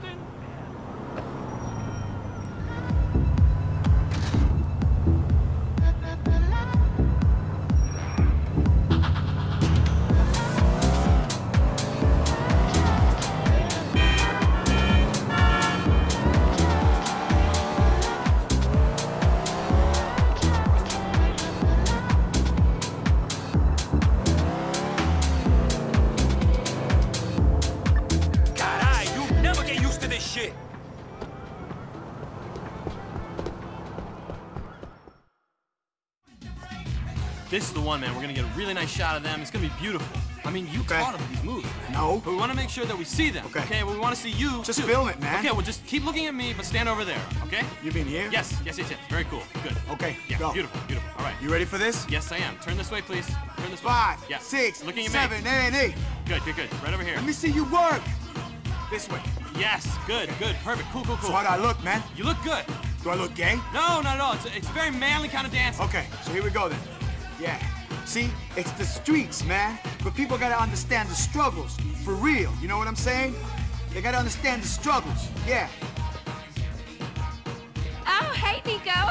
Captain. One, man. We're gonna get a really nice shot of them. It's gonna be beautiful. I mean, you Okay. taught them these moves. No. But we want to make sure that we see them. Okay. Okay. Well, we want to see you. Just too. film it, man. Okay. Well, just keep looking at me, but stand over there. Okay. You mean here? Yes. Yes. Yes. Yes. Very cool. Good. Okay, Yeah. go. Beautiful. Beautiful. All right. You ready for this? Yes, I am. Turn this way, please. Turn this way. Five, Yeah. six, Looking at seven, me. eight, eight. Good. Good. Good. Right over here. Let me see you work. This way. Yes. Good. Good. Perfect. Cool. Cool. Cool. So how do I look, man? You look good. Do I look gay? No, no, no. It's, it's a very manly kind of dance. Okay, so here we go then. Yeah. See, it's the streets, man. But people gotta understand the struggles. For real. You know what I'm saying? They gotta understand the struggles. Yeah. Oh, hey, Nico.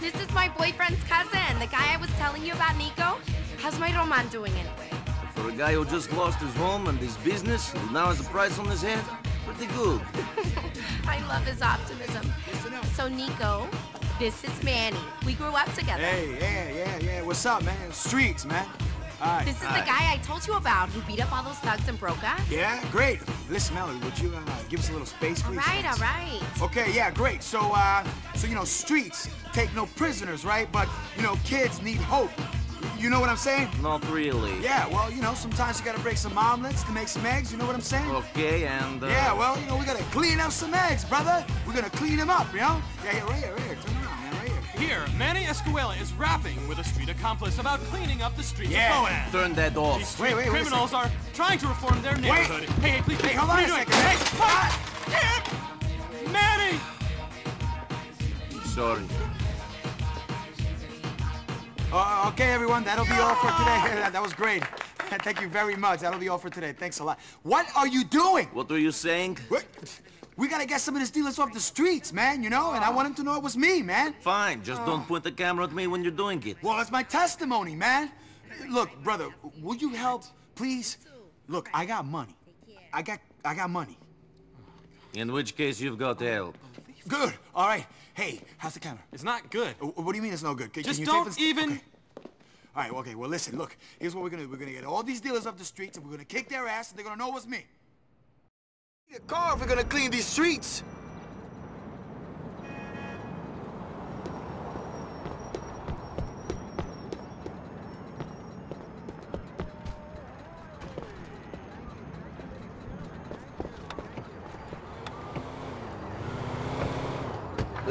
this is my boyfriend's cousin, the guy I was telling you about, Nico. How's my Roman doing anyway? For a guy who just lost his home and his business, who now has a price on his head, pretty good. I love his optimism. So, Nico, this is Manny. We grew up together. Hey, yeah, yeah, yeah. What's up, man? Streets, man. All right. This is all the guy I told you about who beat up all those thugs in Broker. Yeah, great. Listen, Mallory, would you uh, give us a little space, please? right, all right. Okay, yeah, great. So, uh, so you know, streets take no prisoners, right? But you know, kids need hope. You know what I'm saying? Not really. Yeah, well, you know, sometimes you gotta break some omelets to make some eggs. You know what I'm saying? Okay, and... Uh, Yeah, well, you know, we gotta clean up some eggs, brother. We're gonna clean them up, you know? Yeah, yeah, right here, right here. Turn around, man, right here. Here, Manny Escuela is rapping with a street accomplice about cleaning up the streets Yeah. of Bohan. Turn that These off. street Wait, wait, wait criminals are trying to reform their neighborhood. Hey, hey, please, Hey, please, hold on are you a doing? second. Hey, Ah! hey, Manny! Sorry. Uh, okay, everyone, that'll be all for today. that was great. Thank you very much. That'll be all for today. Thanks a lot. What are you doing? What were you saying? What? We gotta get some of these dealers off the streets, man, you know? And I want them to know it was me, man. Fine, just don't point the camera at me when you're doing it. Well, it's my testimony, man. Look, brother, would you help, please? Look, I got money. I got, I got money. In which case, you've got help. Good. All right. Hey, how's the camera? It's not good. What do you mean it's no good? Can, Just can you don't even- Okay. All right. Okay. Well, listen. Look. Here's what we're gonna do. We're gonna get all these dealers off the streets, and we're gonna kick their ass, and they're gonna know it's me. We need a car if we're gonna clean these streets.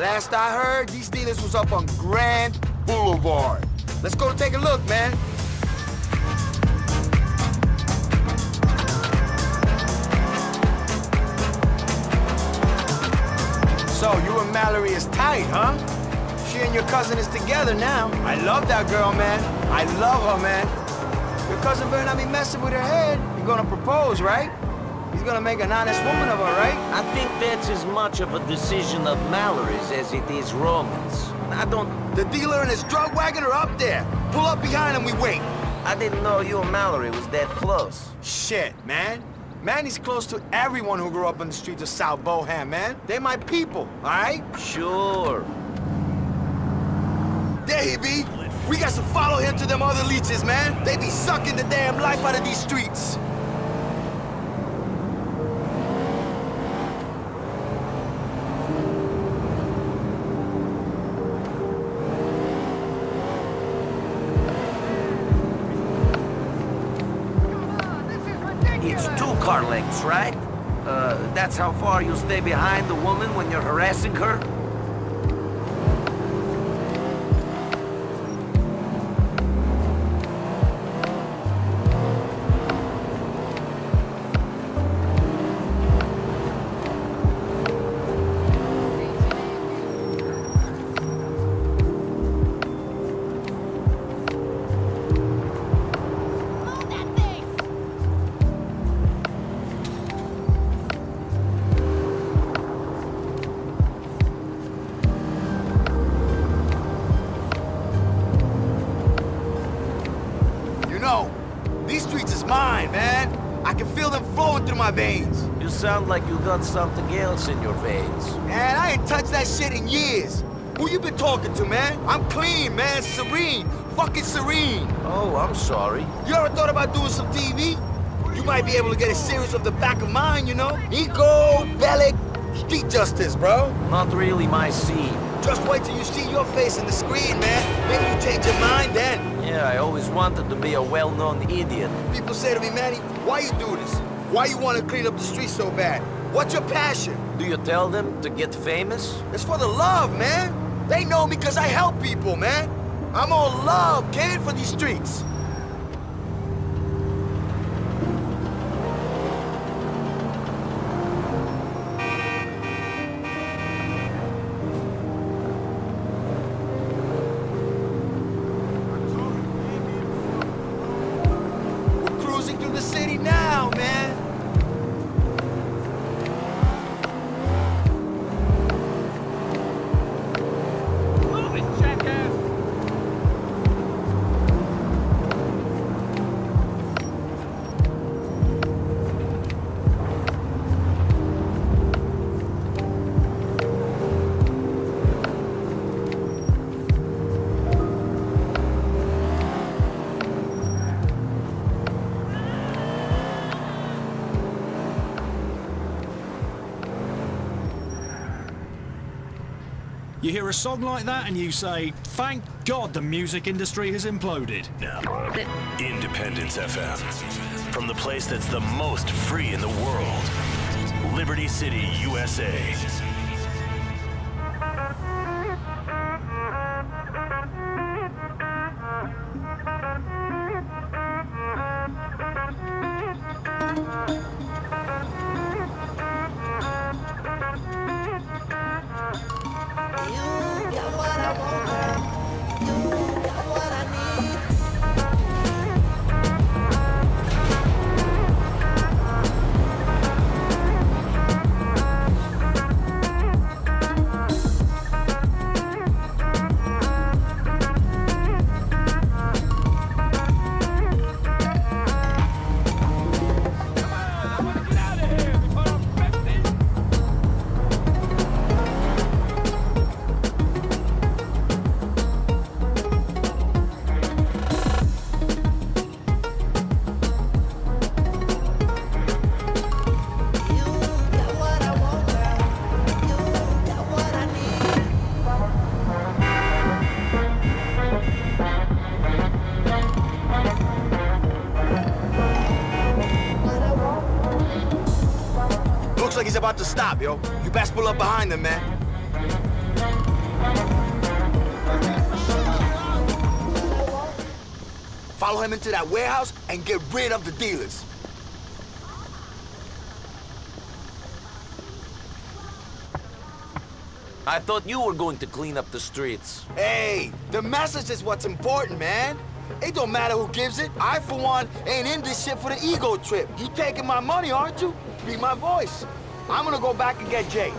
Last I heard, these dealers was up on Grand Boulevard. Let's go take a look, man. So, you and Mallory is tight, huh? She and your cousin is together now. I love that girl, man. I love her, man. Your cousin better not be messing with her head. You're gonna propose, right? He's gonna make an honest woman of her, right? I think that's as much of a decision of Mallory's as it is Roman's. I don't... The dealer and his drug wagon are up there. Pull up behind him, we wait. I didn't know you and Mallory was that close. Shit, man. Manny's close to everyone who grew up on the streets of South Bohan, man. They're my people, all right? Sure. There he be. We got to follow him to them other leeches, man. They be sucking the damn life out of these streets. Car lengths, right? Uh, that's how far you'll stay behind the woman when you're harassing her? Veins. You sound like you got something else in your veins. Man, I ain't touched that shit in years. Who you been talking to, man? I'm clean, man. Serene. Fucking serene. Oh, I'm sorry. You ever thought about doing some TV? You might be able to get a series of the back of mine, you know? Nico, Bellic, street justice, bro. Not really my scene. Just wait till you see your face in the screen, man. Maybe you change your mind then. Yeah, I always wanted to be a well-known idiot. People say to me, Manny, why you do this? Why you want to clean up the streets so bad? What's your passion? Do you tell them to get famous? It's for the love, man. They know me because I help people, man. I'm all love, kid, for these streets. You hear a song like that and you say, thank God the music industry has imploded. Now, Independence FM. From the place that's the most free in the world Liberty City, USA. About to stop, yo. You best pull up behind him, man. Follow him into that warehouse and get rid of the dealers. I thought you were going to clean up the streets. Hey, the message is what's important, man. It don't matter who gives it. I, for one, ain't in this shit for the ego trip. You taking my money, aren't you? Be my voice. I'm gonna go back and get Jay.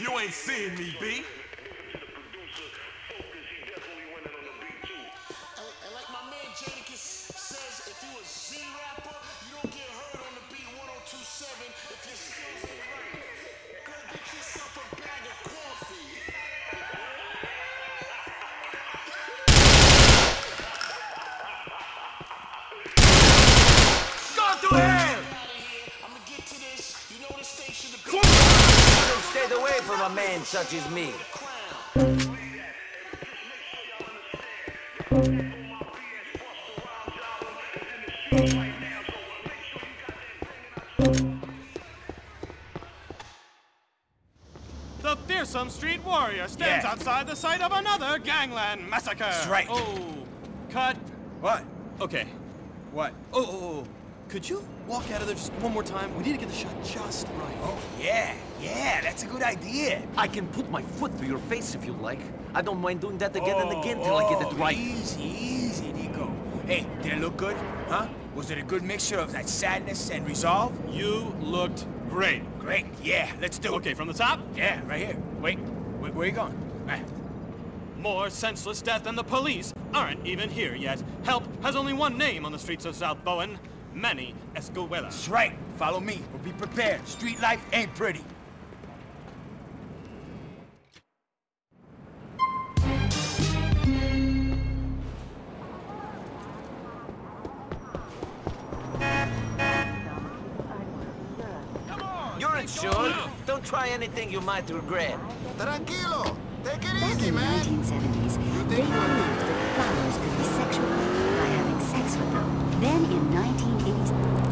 You ain't seeing me, B. a man such as me. The fearsome street warrior stands Yeah. outside the site of another gangland massacre. That's right. Oh, cut. What? Okay. What? Oh, oh, oh. Could you walk out of there just one more time? We need to get the shot just right. Oh, yeah, yeah, that's a good idea. I can put my foot through your face if you like. I don't mind doing that again and again till I get it Oh, right. Easy, easy, Nico. Hey, did it look good? Huh? Was it a good mixture of that sadness and resolve? You looked great. Great, yeah, let's do it. Okay, from the top. Yeah, right here. Wait, wait where are you going? Right. More senseless death than the police aren't even here yet. Help has only one name on the streets of South Bohan. Manny Escuela. That's right. Follow me. But be prepared. Street life ain't pretty. Come on! You're insured. Don't try anything you might regret. Tranquilo. Take it Back easy, in the man. 1970s, they believed that flowers could be sexual by having sex with them. Then in 1980s,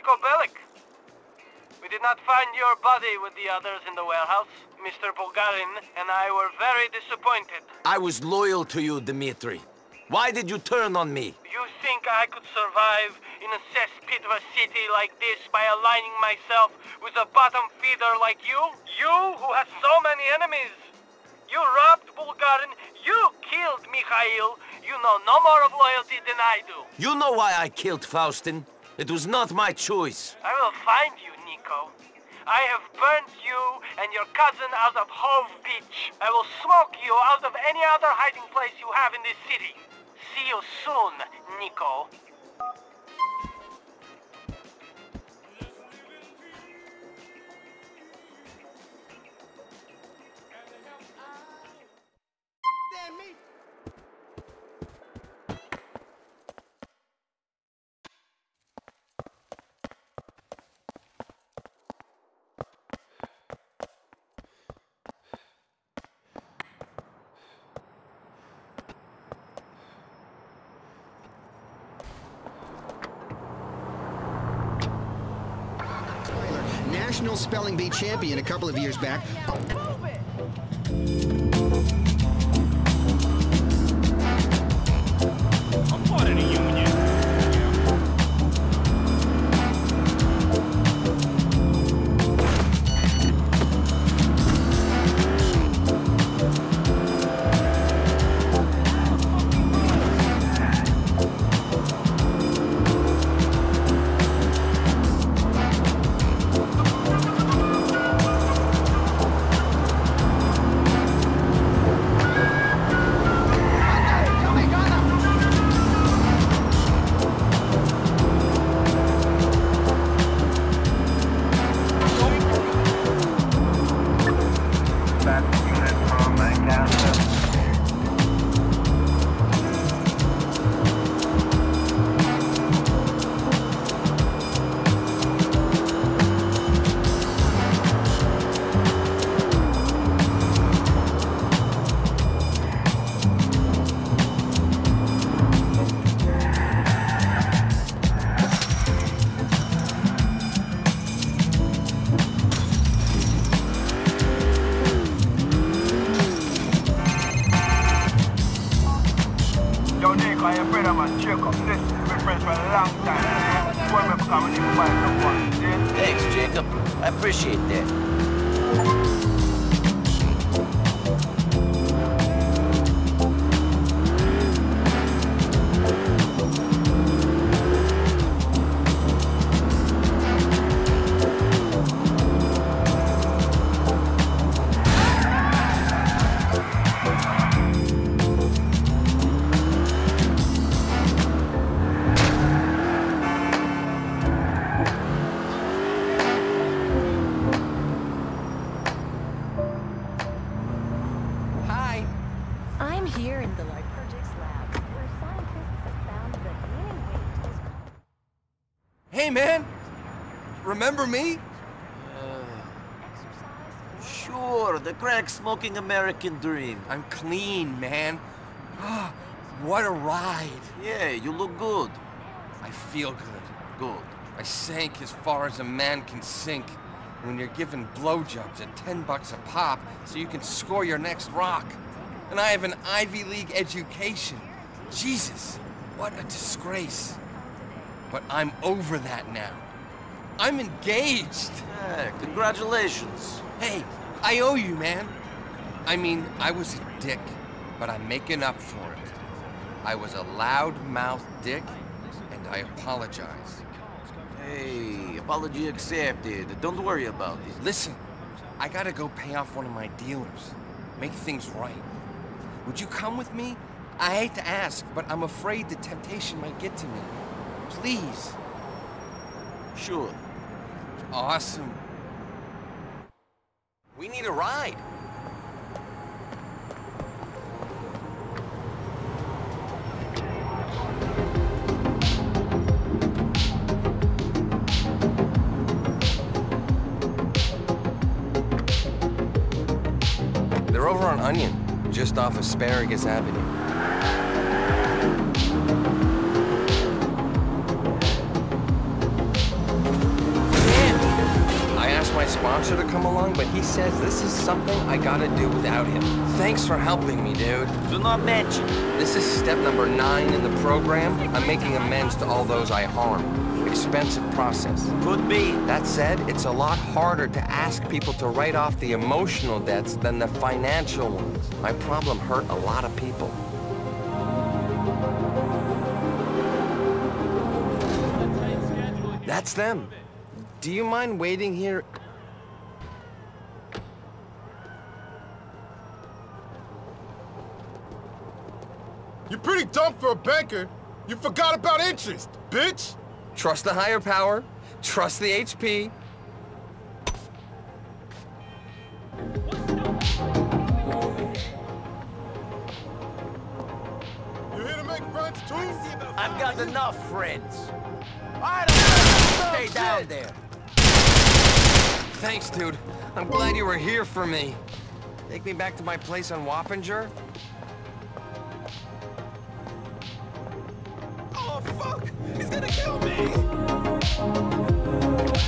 Nico Bellic. We did not find your body with the others in the warehouse. Mr. Bulgarin and I were very disappointed. I was loyal to you, Dmitri. Why did you turn on me? You think I could survive in a cesspit of a city like this by aligning myself with a bottom feeder like you? You who has so many enemies! You robbed Bulgarin, you killed Mikhail, you know no more of loyalty than I do. You know why I killed Faustin? It was not my choice. I will find you, Nico. I have burnt you and your cousin out of Hove Beach. I will smoke you out of any other hiding place you have in this city. See you soon, Nico. National Spelling Bee champion a couple of years back. Remember me? Sure, the crack-smoking American dream. I'm clean, man. Ah, what a ride. Yeah, you look good. I feel good. Good. I sank as far as a man can sink when you're given blowjobs at 10 bucks a pop so you can score your next rock. And I have an Ivy League education. Jesus, what a disgrace. But I'm over that now. I'm engaged. Yeah, congratulations. Hey, I owe you, man. I mean, I was a dick, but I'm making up for it. I was a loud-mouthed dick, and I apologize. Hey, apology accepted. Don't worry about it. Listen, I gotta go pay off one of my dealers. Make things right. Would you come with me? I hate to ask, but I'm afraid the temptation might get to me. Please. Sure. Awesome. We need a ride. They're over on Onion, just off Asparagus Avenue. Sponsor to come along, but he says this is something I gotta do without him. Thanks for helping me, dude. Do not mention. This is step number nine in the program. I'm making amends to all those I harmed. Expensive process. Could be. That said, it's a lot harder to ask people to write off the emotional debts than the financial ones. My problem hurt a lot of people. That's them. Do you mind waiting here? You're pretty dumb for a banker. You forgot about interest, bitch. Trust the higher power. Trust the HP. You here to make friends too? I've got enough friends. I don't Stay down there. Thanks, dude. I'm glad you were here for me. Take me back to my place on Wappinger?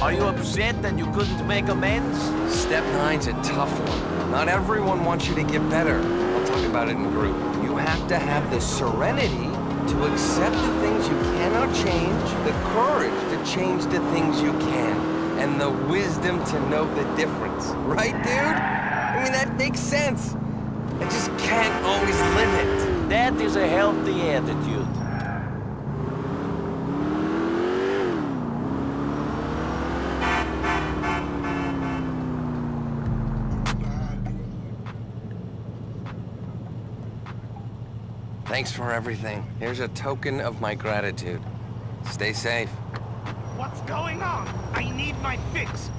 Are you upset that you couldn't make amends? Step nine's a tough one. Not everyone wants you to get better. I'll talk about it in group. You have to have the serenity to accept the things you cannot change, the courage to change the things you can, and the wisdom to know the difference. Right, dude? I mean, that makes sense. I just can't always live it. That is a healthy attitude. Thanks for everything. Here's a token of my gratitude. Stay safe. What's going on? I need my fix.